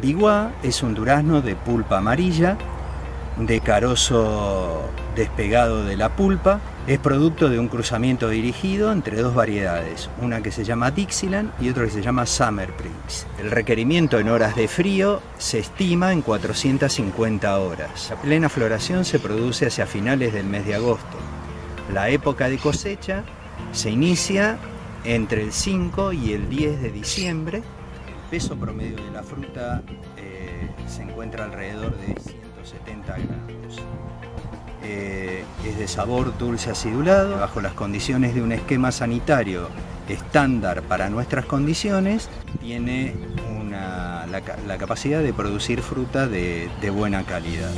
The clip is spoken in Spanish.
Biguá es un durazno de pulpa amarilla, de carozo despegado de la pulpa. Es producto de un cruzamiento dirigido entre dos variedades, una que se llama Dixieland y otra que se llama Summer Prince. El requerimiento en horas de frío se estima en 450 horas. La plena floración se produce hacia finales del mes de agosto. La época de cosecha se inicia entre el 5 y el 10 de diciembre. El peso promedio de la fruta eh, se encuentra alrededor de 170 gramos. Eh, es de sabor dulce acidulado, bajo las condiciones de un esquema sanitario estándar para nuestras condiciones, tiene la, capacidad de producir fruta de buena calidad.